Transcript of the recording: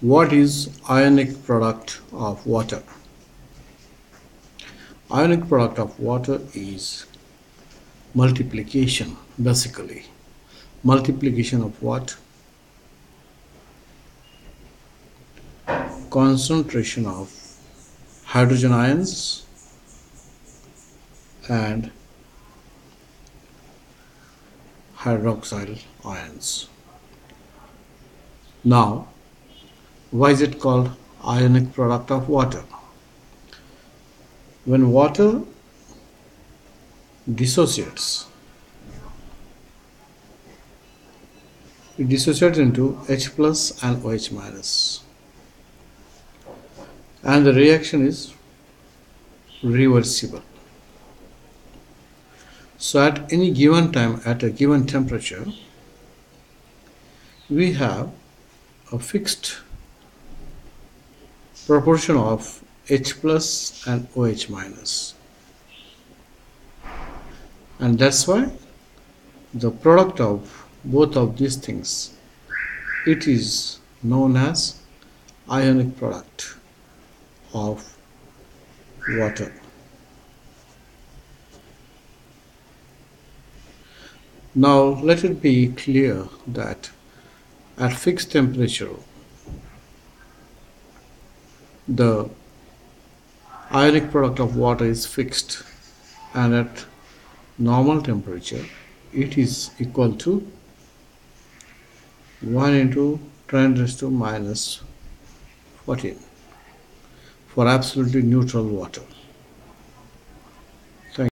What is ionic product of water? Ionic product of water is multiplication basically. Multiplication of what? Concentration of hydrogen ions and hydroxyl ions. Now, why is it called ionic product of water? When water dissociates, it dissociates into H plus and OH minus, and the reaction is reversible. So, at any given time, at a given temperature, we have a fixed proportion of H plus and OH minus. And that's why the product of both of these things it is known as ionic product of water. Now let it be clear that at fixed temperature the ionic product of water is fixed and at normal temperature it is equal to 1 into 10 raised to minus 14 for absolutely neutral water.